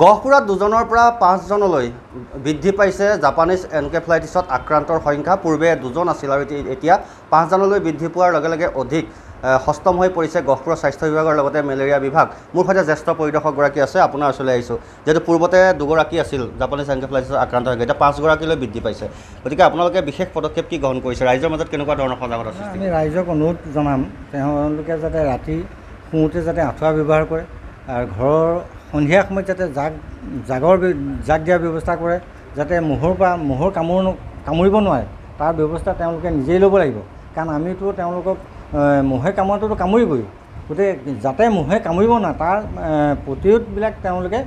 গহপুৰত দুজনৰ পৰা পাঁচজনলৈ বৃদ্ধি পাইছে। জাপানীজ এনকেফ্লাইটিছত আক্ৰান্তৰ সংখ্যা। পূৰ্বে দুজন আছিল আৰু এতি- এতিয়া পাঁচজনলৈ বৃদ্ধি পোৱাৰ লগে লগে অধিক সষ্টম হৈ পৰিছে গহপুৰৰ স্বাস্থ্য বিভাগৰ লগতে মেলেৰিয়া বিভাগ। মোৰ সৈতে জ্যেষ্ঠ পৰিদৰ্শকগৰাকী আছে আপোনাৰ ওচৰলৈ আহিছোঁ। যিহেতু পূৰ্বতে দুগৰাকী আছিল জাপানীজ এনকেফ্লাইটিছত আক্ৰান্ত হৈ এতিয়া পাঁচগৰাকীলৈ বৃদ্ধি পাইছে। গতিকে আপোনালোকে বিশেষ পদক্ষেপ কি গ্ৰহণ কৰিছে? ৰাইজৰ মাজত কেনেকুৱা ধৰণৰ সজাগতা সৃষ্টি আমি ৰাইজক অনুৰোধ জনাম তেওঁলোকে যাতে ৰাতি শুওঁতে যাতে আঁঠুৱা ব্যৱহাৰ কৰে আৰু ঘৰৰ সন্ধিয়া সময়ত যাতে জাগ জাগৰ জাগ দিয়াৰ ব্যৱস্থা কৰে যাতে মহৰ পৰা মহৰ কামোৰ কামুৰিব নোৱাৰে তাৰ ব্যৱস্থা তেওঁলোকে নিজেই ল'ব লাগিব। কাৰণ আমিতো তেওঁলোকক মহে কামোৰাটোতো কামুৰিবই। গতিকে যাতে মহে কামুৰিব নোৱাৰে তাৰ প্ৰতিৰোধবিলাক তেওঁলোকে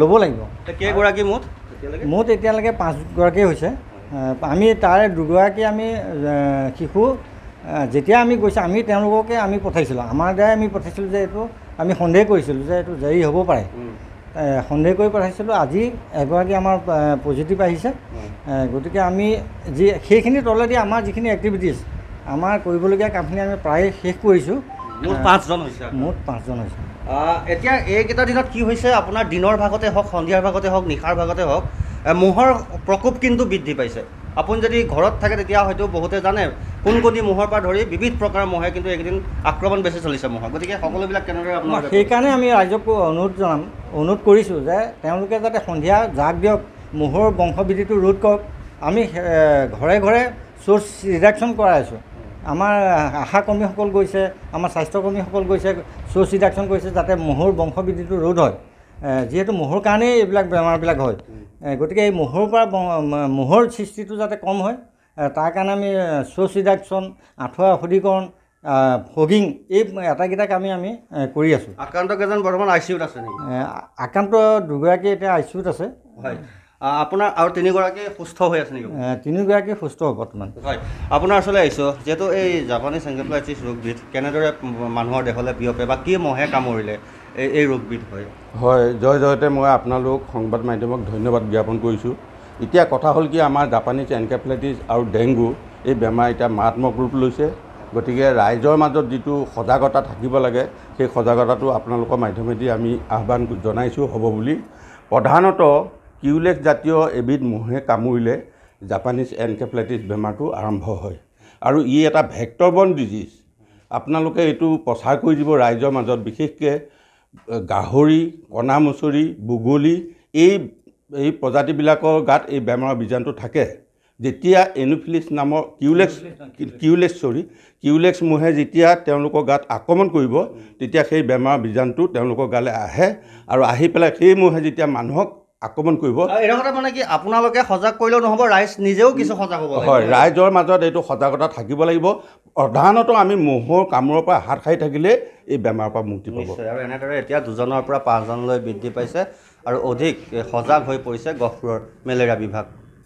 ল'ব লাগিব। কেইগৰাকী মুঠ? এতিয়ালৈকে? মুঠ এতিয়ালৈকে পাঁচগৰাকী হৈছে। আমি তাৰে দুগৰাকী আমি শিশু যেতিয়া আমি গৈছোঁ আমি তেওঁলোককে আমি পঠাইছিলোঁ। আমাৰ দ্বাৰাই আমি পঠাইছিলোঁ যে এইটো আমি সন্দেহ কৰিছিলোঁ যে এইটো জাৰি হ'ব পাৰে। সন্দেহ কৰি পঠাইছিলোঁ। আজি এগৰাকী আমাৰ পজিটিভ আহিছে। গতিকে আমি যি সেইখিনিৰ তলেদি আমাৰ যিখিনি এক্টিভিটিছ আমাৰ কৰিবলগীয়া কামখিনি আমি প্ৰায় শেষ কৰিছোঁ। মুঠ পাঁচজন হৈছে মুঠ পাঁচজন হৈছে। এতিয়া এইকেইটা দিনত কি হৈছে আপোনাৰ দিনৰ ভাগতে হওক সন্ধিয়াৰ ভাগতে হওক নিশাৰ ভাগতে হওক মহৰ প্ৰকোপ কিন্তু বৃদ্ধি পাইছে। আপুনি যদি ঘৰত থাকে তেতিয়া হয়তো বহুতে জানে কোনকণি মহৰ পৰা ধৰি বিবিধ প্ৰকাৰৰ মহে কিন্তু এইকেইদিন আক্ৰমণ বেছি চলিছে মহৰ। গতিকে সকলোবিলাক কেনেদৰে আপোনাৰ সেইকাৰণে আমি ৰাইজক অনুৰোধ জনাম অনুৰোধ কৰিছোঁ যে তেওঁলোকে যাতে সন্ধিয়া জাগ দিয়ক মহৰ বংশবৃদ্ধিটো ৰোধ কৰক। আমি ঘৰে ঘৰে চ'ৰ্চ ৰিডাকশ্যন কৰাই আছোঁ। আমাৰ আশা কৰ্মীসকল গৈছে আমাৰ স্বাস্থ্যকৰ্মীসকল গৈছে চ'ৰ্চ ৰিডাকশ্যন কৰিছে যাতে মহৰ বংশবৃদ্ধিটো ৰোধ হয়। যিহেতু মহৰ কাৰণেই এইবিলাক বেমাৰবিলাক হয়। গতিকে এই মহৰ পৰা মহৰ সৃষ্টিটো যাতে কম হয় তাৰ কাৰণে আমি চ'ৰ্চ ৰিডাকশ্যন আঁঠুৱা ঔষধীকৰণ ফগিং এই আটাইকেইটা কামেই আমি কৰি আছোঁ। আক্ৰান্ত কেইজন বৰ্তমান আই চি ইউত আছে নেকি? আক্ৰান্ত দুগৰাকী এতিয়া আই চি ইউত আছে। হয়। আপোনাৰ আৰু তিনিগৰাকী সুস্থ হৈ আছে নেকি? তিনিগৰাকী সুস্থ বৰ্তমান। হয়। আপোনাৰ ওচৰলৈ আহিছোঁ যিহেতু এই জাপানীজ এনকেফ্লাইটিছ ৰোগবিধ কেনেদৰে মানুহৰ দেহলৈ বিয়পে বা কি মহে কামুৰিলে এই এই ৰোগবিধ হয়? হয় জয় জয়তে মই আপোনালোক সংবাদ মাধ্যমক ধন্যবাদ জ্ঞাপন কৰিছোঁ। এতিয়া কথা হ'ল কি আমাৰ জাপানীজ এনকেফ্লাইটিছ আৰু ডেংগু এই বেমাৰ এতিয়া মাৰাত্মক ৰূপ লৈছে। গতিকে ৰাইজৰ মাজত যিটো সজাগতা থাকিব লাগে সেই সজাগতাটো আপোনালোকৰ মাধ্যমেদি আমি আহ্বান জনাইছোঁ হ'ব বুলি। প্ৰধানত কিউলেক্স জাতীয় এবিধ মহে কামুৰিলে জাপানীজ এনকেফ্লাইটিছ বেমাৰটো আৰম্ভ হয়। আৰু ই এটা ভেক্টৰবন ডিজিজ আপোনালোকে এইটো প্ৰচাৰ কৰি দিব ৰাইজৰ মাজত বিশেষকৈ গাহৰি কণামুচৰি বগলী এই এই প্ৰজাতিবিলাকৰ গাত এই বেমাৰৰ বীজাণুটো থাকে। যেতিয়া এনোফিলিছ নামৰ কিউলেক্স কিউলেক্স চৰি কিউলেক্স মহে যেতিয়া তেওঁলোকৰ গাত আক্ৰমণ কৰিব তেতিয়া সেই বেমাৰৰ বীজাণুটো তেওঁলোকৰ গালৈ আহে। আৰু আহি পেলাই সেই মহে যেতিয়া মানুহক আক্ৰমণ কৰিব। কথা মানে কি আপোনালোকে সজাগ কৰিলেও নহ'ব ৰাইজ নিজেও কিছু সজাগ হ'ব। হয় ৰাইজৰ মাজত এইটো সজাগতা থাকিব লাগিব। প্ৰধানত আমি মহৰ কামোৰৰ পৰা হাত সাৰি থাকিলে এই বেমাৰৰ পৰা মুক্তি পাব। আৰু এনেদৰে এতিয়া দুজনৰ পৰা পাঁচজনলৈ বৃদ্ধি পাইছে আৰু অধিক সজাগ হৈ পৰিছে গহপুৰৰ মেলেৰিয়া বিভাগ।